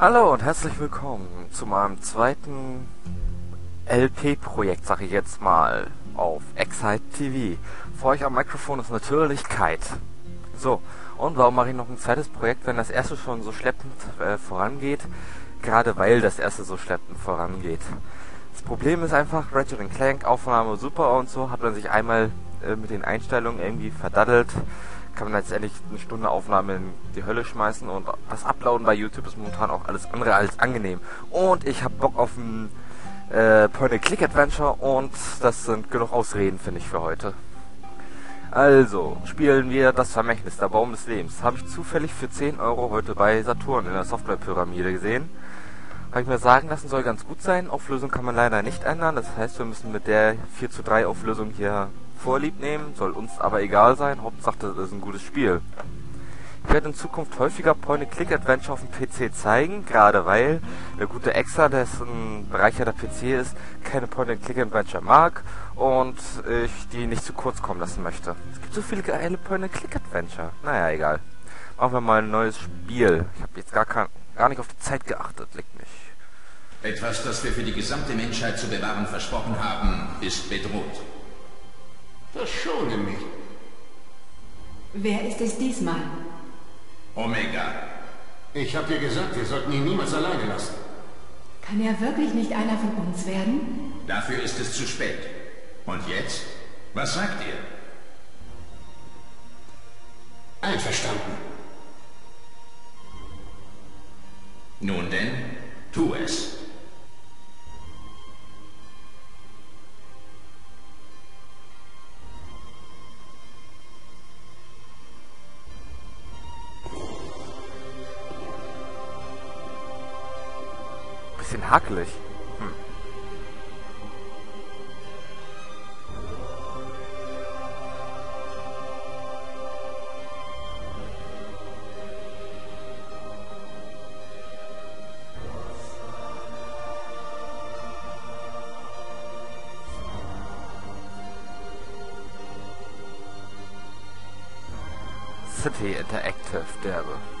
Hallo und herzlich willkommen zu meinem zweiten LP-Projekt, sag ich jetzt mal, auf Excite TV. Vor euch am Mikrofon ist natürlich Kite. So, und warum mache ich noch ein zweites Projekt, wenn das erste schon so schleppend äh, vorangeht? Gerade weil das erste so schleppend vorangeht. Das Problem ist einfach, Ratchet Clank, Aufnahme super und so, hat man sich einmal äh, mit den Einstellungen irgendwie verdaddelt kann man letztendlich eine Stunde Aufnahme in die Hölle schmeißen und das Uploaden bei YouTube ist momentan auch alles andere als angenehm. Und ich habe Bock auf ein äh, Point-and-Click-Adventure und das sind genug Ausreden, finde ich, für heute. Also, spielen wir das Vermächtnis, der Baum des Lebens. Habe ich zufällig für 10 Euro heute bei Saturn in der Softwarepyramide gesehen. Habe ich mir sagen lassen, soll ganz gut sein. Auflösung kann man leider nicht ändern. Das heißt, wir müssen mit der 4 zu 3 Auflösung hier vorlieb nehmen, soll uns aber egal sein, Hauptsache das ist ein gutes Spiel. Ich werde in Zukunft häufiger Point-and-Click-Adventure auf dem PC zeigen, gerade weil der gute Exa, dessen Bereicher der PC ist, keine Point-and-Click-Adventure mag und ich die nicht zu kurz kommen lassen möchte. Es gibt so viele geile Point-and-Click-Adventure. Naja, egal. Machen wir mal ein neues Spiel. Ich habe jetzt gar, kein, gar nicht auf die Zeit geachtet, leckt mich. Etwas, das wir für die gesamte Menschheit zu bewahren versprochen haben, ist bedroht. Verschone mich. Wer ist es diesmal? Omega. Ich habe dir gesagt, wir sollten ihn niemals alleine lassen. Kann er wirklich nicht einer von uns werden? Dafür ist es zu spät. Und jetzt? Was sagt ihr? Einverstanden. Nun denn, tu es. Hakelig. Hm. City Interactive derbe.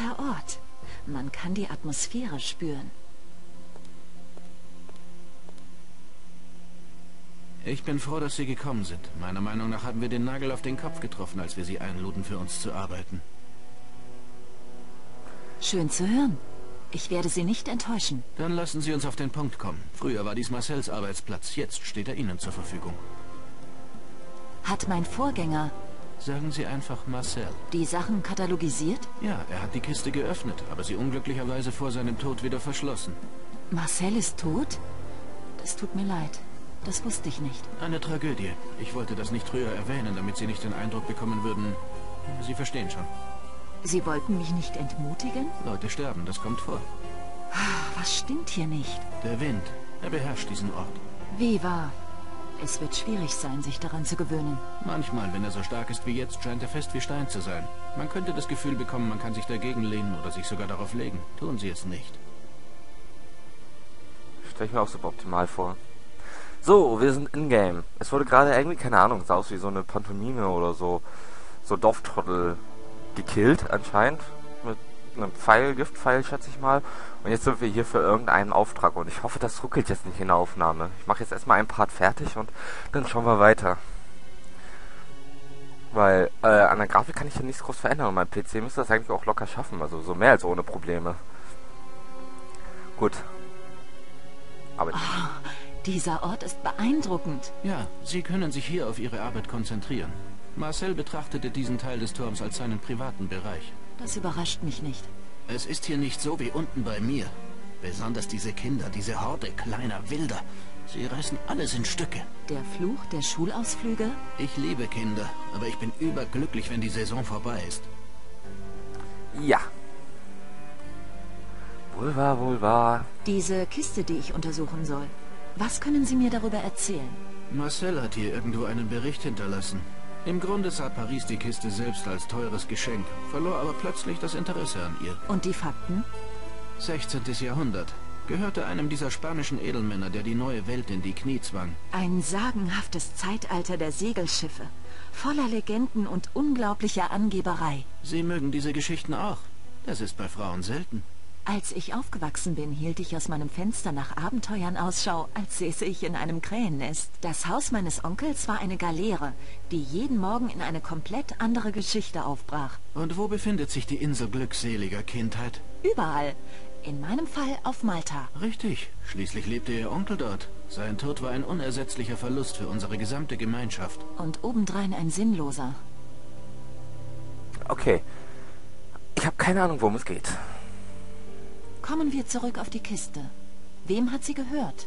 Netter Ort. Man kann die Atmosphäre spüren. Ich bin froh, dass Sie gekommen sind. Meiner Meinung nach haben wir den Nagel auf den Kopf getroffen, als wir Sie einluden, für uns zu arbeiten. Schön zu hören. Ich werde Sie nicht enttäuschen. Dann lassen Sie uns auf den Punkt kommen. Früher war dies Marcells Arbeitsplatz, jetzt steht er Ihnen zur Verfügung. Hat mein Vorgänger Sagen Sie einfach Marcel. die Sachen katalogisiert? Ja, er hat die Kiste geöffnet, aber sie unglücklicherweise vor seinem Tod wieder verschlossen. Marcel ist tot? Das tut mir leid. Das wusste ich nicht. Eine Tragödie. Ich wollte das nicht früher erwähnen, damit Sie nicht den Eindruck bekommen würden... Sie verstehen schon. Sie wollten mich nicht entmutigen? Leute sterben, das kommt vor. Was stimmt hier nicht? Der Wind, er beherrscht diesen Ort. Wie wahr? Es wird schwierig sein, sich daran zu gewöhnen. Manchmal, wenn er so stark ist wie jetzt, scheint er fest wie Stein zu sein. Man könnte das Gefühl bekommen, man kann sich dagegen lehnen oder sich sogar darauf legen. Tun Sie es nicht. Stell ich mir auch super optimal vor. So, wir sind in-game. Es wurde gerade irgendwie, keine Ahnung, sah aus wie so eine Pantomime oder so, so Dorftrottel gekillt anscheinend. Mit einem Pfeil, Giftpfeil, schätze ich mal. Und jetzt sind wir hier für irgendeinen Auftrag und ich hoffe, das ruckelt jetzt nicht in der Aufnahme. Ich mache jetzt erstmal einen Part fertig und dann schauen wir weiter. Weil äh, an der Grafik kann ich ja nichts groß verändern und mein PC müsste das eigentlich auch locker schaffen. Also so mehr als ohne Probleme. Gut. Aber Dieser Ort ist beeindruckend. Ja, Sie können sich hier auf Ihre Arbeit konzentrieren. Marcel betrachtete diesen Teil des Turms als seinen privaten Bereich. Das überrascht mich nicht. Es ist hier nicht so wie unten bei mir. Besonders diese Kinder, diese Horde kleiner Wilder. Sie reißen alles in Stücke. Der Fluch der Schulausflüge? Ich liebe Kinder, aber ich bin überglücklich, wenn die Saison vorbei ist. Ja. Wohl wahr, wohl wahr. Diese Kiste, die ich untersuchen soll. Was können Sie mir darüber erzählen? Marcel hat hier irgendwo einen Bericht hinterlassen. Im Grunde sah Paris die Kiste selbst als teures Geschenk, verlor aber plötzlich das Interesse an ihr. Und die Fakten? 16. Jahrhundert. Gehörte einem dieser spanischen Edelmänner, der die neue Welt in die Knie zwang. Ein sagenhaftes Zeitalter der Segelschiffe. Voller Legenden und unglaublicher Angeberei. Sie mögen diese Geschichten auch. Das ist bei Frauen selten. Als ich aufgewachsen bin, hielt ich aus meinem Fenster nach Abenteuern Ausschau, als säße ich in einem Krähennest. Das Haus meines Onkels war eine Galeere, die jeden Morgen in eine komplett andere Geschichte aufbrach. Und wo befindet sich die Insel glückseliger Kindheit? Überall. In meinem Fall auf Malta. Richtig. Schließlich lebte Ihr Onkel dort. Sein Tod war ein unersetzlicher Verlust für unsere gesamte Gemeinschaft. Und obendrein ein sinnloser. Okay. Ich habe keine Ahnung, worum es geht. Kommen wir zurück auf die Kiste. Wem hat sie gehört?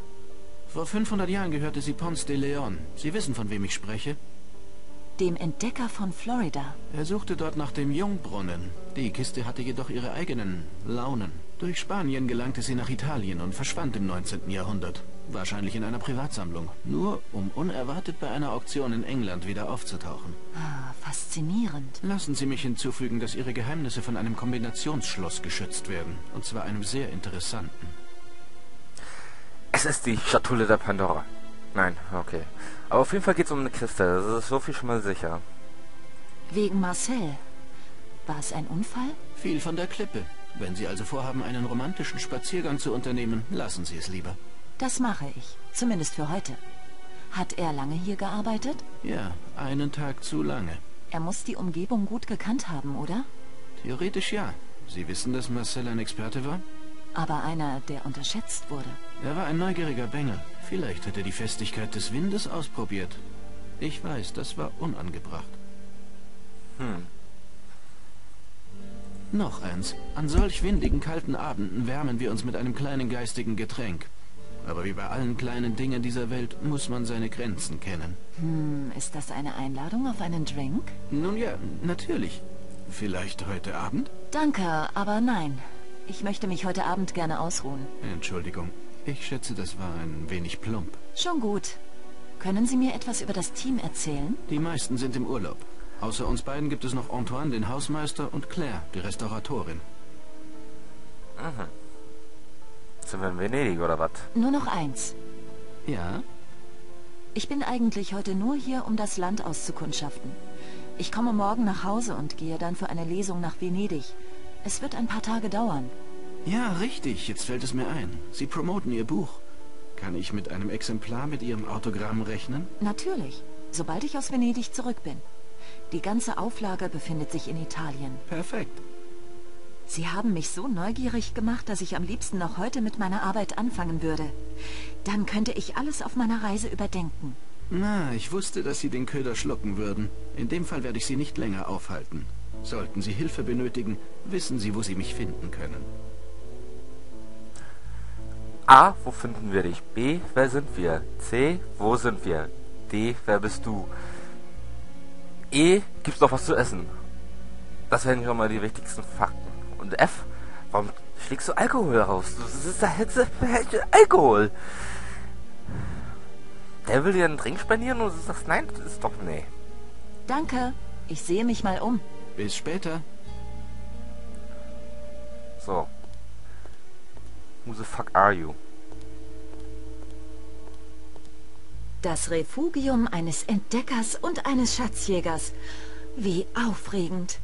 Vor 500 Jahren gehörte sie Ponce de Leon. Sie wissen, von wem ich spreche. Dem Entdecker von Florida. Er suchte dort nach dem Jungbrunnen. Die Kiste hatte jedoch ihre eigenen Launen. Durch Spanien gelangte sie nach Italien und verschwand im 19. Jahrhundert. Wahrscheinlich in einer Privatsammlung. Nur um unerwartet bei einer Auktion in England wieder aufzutauchen. Ah, faszinierend. Lassen Sie mich hinzufügen, dass Ihre Geheimnisse von einem Kombinationsschloss geschützt werden. Und zwar einem sehr interessanten. Es ist die Schatulle der Pandora. Nein, okay. Aber auf jeden Fall geht es um eine Kiste. Das ist so viel schon mal sicher. Wegen Marcel. War es ein Unfall? Viel von der Klippe. Wenn Sie also vorhaben, einen romantischen Spaziergang zu unternehmen, lassen Sie es lieber. Das mache ich. Zumindest für heute. Hat er lange hier gearbeitet? Ja, einen Tag zu lange. Er muss die Umgebung gut gekannt haben, oder? Theoretisch ja. Sie wissen, dass Marcel ein Experte war? Aber einer, der unterschätzt wurde. Er war ein neugieriger Bengel. Vielleicht hat er die Festigkeit des Windes ausprobiert. Ich weiß, das war unangebracht. Hm. Noch eins. An solch windigen, kalten Abenden wärmen wir uns mit einem kleinen geistigen Getränk. Aber wie bei allen kleinen Dingen dieser Welt muss man seine Grenzen kennen. Hm, ist das eine Einladung auf einen Drink? Nun ja, natürlich. Vielleicht heute Abend? Danke, aber nein. Ich möchte mich heute Abend gerne ausruhen. Entschuldigung. Ich schätze, das war ein wenig plump. Schon gut. Können Sie mir etwas über das Team erzählen? Die meisten sind im Urlaub. Außer uns beiden gibt es noch Antoine, den Hausmeister, und Claire, die Restauratorin. Mhm. Sind wir in Venedig oder was? Nur noch eins. Ja? Ich bin eigentlich heute nur hier, um das Land auszukundschaften. Ich komme morgen nach Hause und gehe dann für eine Lesung nach Venedig. Es wird ein paar Tage dauern. Ja, richtig. Jetzt fällt es mir ein. Sie promoten Ihr Buch. Kann ich mit einem Exemplar mit Ihrem Autogramm rechnen? Natürlich, sobald ich aus Venedig zurück bin. Die ganze Auflage befindet sich in Italien. Perfekt. Sie haben mich so neugierig gemacht, dass ich am liebsten noch heute mit meiner Arbeit anfangen würde. Dann könnte ich alles auf meiner Reise überdenken. Na, ich wusste, dass Sie den Köder schlucken würden. In dem Fall werde ich Sie nicht länger aufhalten. Sollten Sie Hilfe benötigen, wissen Sie, wo Sie mich finden können. A. Wo finden wir dich? B. Wer sind wir? C. Wo sind wir? D. Wer bist du? E. Gibt's noch was zu essen? Das wären schon mal die wichtigsten Fakten. F. Warum schlägst du Alkohol raus? Das ist da jetzt Alkohol. Der will dir einen Drink spendieren und du sagst, nein, das ist doch nee. Danke. Ich sehe mich mal um. Bis später. So. Who the fuck are you? Das Refugium eines Entdeckers und eines Schatzjägers. Wie aufregend.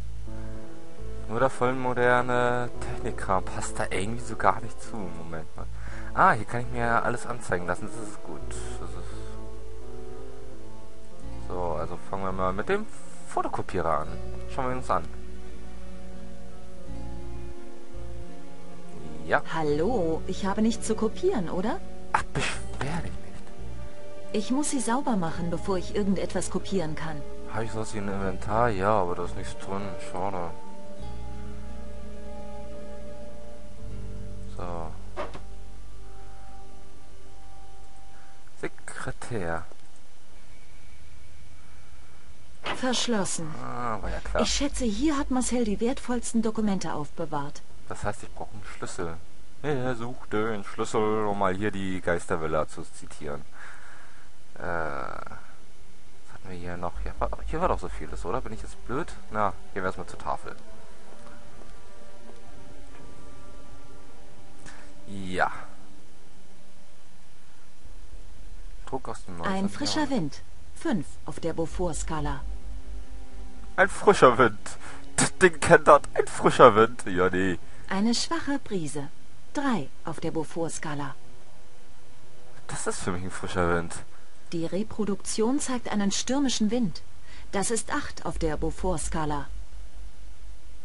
Nur der voll moderne Technikkram passt da irgendwie so gar nicht zu. Moment mal. Ah, hier kann ich mir alles anzeigen lassen. Das ist gut. Das ist so, also fangen wir mal mit dem Fotokopierer an. Schauen wir uns an. Ja. Hallo, ich habe nichts zu kopieren, oder? Ach, beschwer dich nicht. Ich muss sie sauber machen, bevor ich irgendetwas kopieren kann. Habe ich sowas wie ein Inventar? Ja, aber da ist nichts drin. Schade. Sekretär. Verschlossen. Ah, war ja klar. Ich schätze, hier hat Marcel die wertvollsten Dokumente aufbewahrt. Das heißt, ich brauche einen Schlüssel. Er sucht den Schlüssel, um mal hier die Geistervilla zu zitieren. Äh, was hatten wir hier noch? Hier war, hier war doch so vieles, oder? Bin ich jetzt blöd? Na, gehen wir erstmal zur Tafel. Ja. Druck aus dem 19. Ein frischer Jahrhundert. Wind. Fünf auf der Beaufort-Skala. Ein frischer Wind. Das Ding kennt das. Ein frischer Wind. Ja, nee. Eine schwache Brise. Drei auf der Beaufort-Skala. Das ist für mich ein frischer Wind. Die Reproduktion zeigt einen stürmischen Wind. Das ist acht auf der Beaufort-Skala.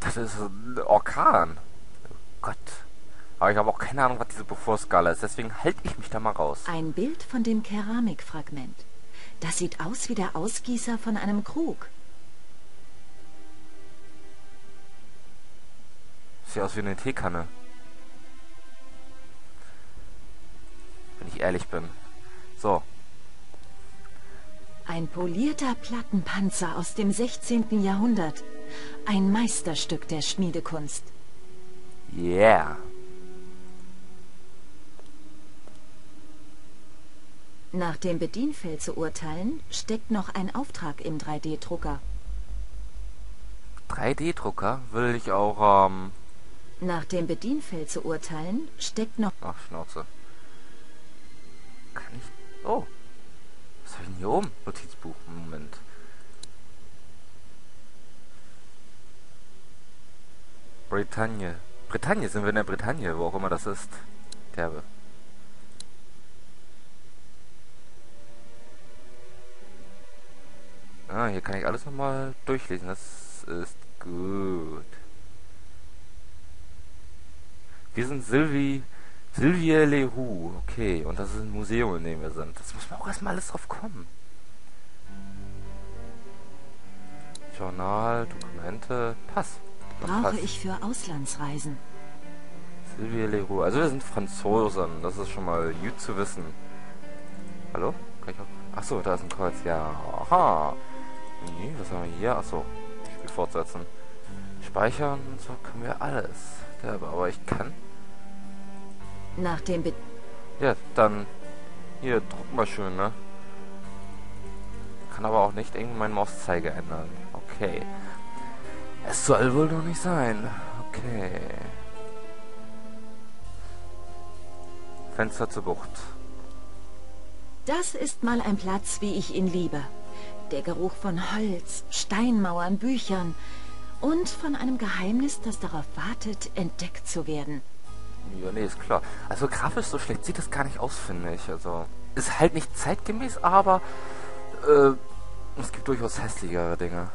Das ist ein Orkan. Oh Gott. Aber ich habe auch keine Ahnung, was diese Beaufort-Skala ist. Deswegen halte ich mich da mal raus. Ein Bild von dem Keramikfragment. Das sieht aus wie der Ausgießer von einem Krug. Sieht aus wie eine Teekanne. Wenn ich ehrlich bin. So. Ein polierter Plattenpanzer aus dem 16. Jahrhundert. Ein Meisterstück der Schmiedekunst. Yeah. Nach dem Bedienfeld zu urteilen, steckt noch ein Auftrag im 3D-Drucker. 3D-Drucker will ich auch, ähm... Nach dem Bedienfeld zu urteilen, steckt noch... Ach, Schnauze. Kann ich... Oh. Was habe ich denn hier oben? Notizbuch. Moment. Bretagne. Bretagne, sind wir in der Bretagne, wo auch immer das ist. Derbe. Ah, hier kann ich alles nochmal durchlesen. Das ist gut. Wir sind Sylvie, Sylvie Leroux. Okay, und das ist ein Museum, in dem wir sind. Das muss man auch erstmal alles drauf kommen. Journal, Dokumente, Pass. Brauche Pass. ich für Auslandsreisen. Sylvie Leroux. Also wir sind Franzosen. Das ist schon mal gut zu wissen. Hallo? Kann ich auch... Achso, da ist ein Kreuz. Ja. Aha. Nee, was haben wir hier? Achso. Spiel fortsetzen. Speichern und so können wir alles. Derbe, aber ich kann... Nach dem Be Ja, dann... Hier, druck mal schön, ne? Kann aber auch nicht irgendwie meinen Mauszeiger ändern. Okay. Es soll wohl noch nicht sein. Okay. Fenster zur Bucht. Das ist mal ein Platz, wie ich ihn liebe. Der Geruch von Holz, Steinmauern, Büchern und von einem Geheimnis, das darauf wartet, entdeckt zu werden. Ja, nee, ist klar. Also grafisch so schlecht sieht das gar nicht aus, finde ich. Also ist halt nicht zeitgemäß, aber äh, es gibt durchaus hässlichere Dinge.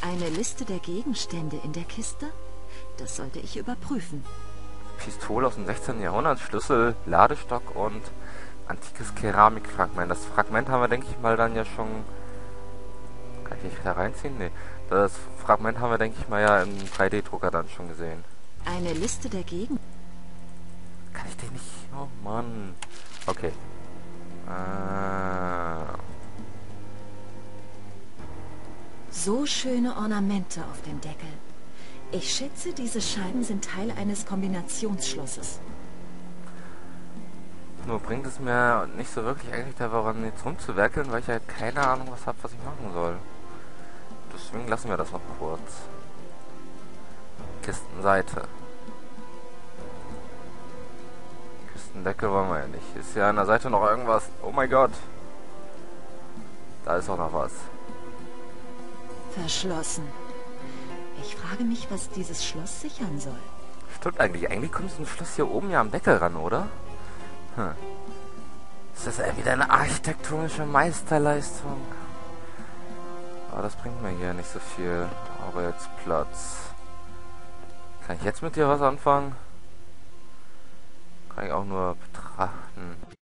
Eine Liste der Gegenstände in der Kiste? Das sollte ich überprüfen. Pistole aus dem 16. Jahrhundert, Schlüssel, Ladestock und antikes Keramikfragment. Das Fragment haben wir, denke ich mal, dann ja schon... Kann ich nicht wieder reinziehen? Nee. Das Fragment haben wir, denke ich mal, ja im 3D-Drucker dann schon gesehen. Eine Liste der Gegen... Kann ich den nicht... Oh Mann. Okay. Ah. So schöne Ornamente auf dem Deckel. Ich schätze, diese Scheiben sind Teil eines Kombinationsschlosses. Nur bringt es mir nicht so wirklich eigentlich daran, jetzt rumzuwerkeln, weil ich halt keine Ahnung was habe, was ich machen soll. Deswegen lassen wir das noch kurz. Kistenseite. Kistendeckel wollen wir ja nicht. Ist ja an der Seite noch irgendwas. Oh mein Gott. Da ist auch noch was. Verschlossen. Ich frage mich, was dieses Schloss sichern soll. Stimmt eigentlich. Eigentlich kommt so ein Schloss hier oben ja am Deckel ran, oder? Hm. Ist das wieder eine architektonische Meisterleistung? Aber das bringt mir hier nicht so viel. Aber jetzt Platz. Kann ich jetzt mit dir was anfangen? Kann ich auch nur betrachten.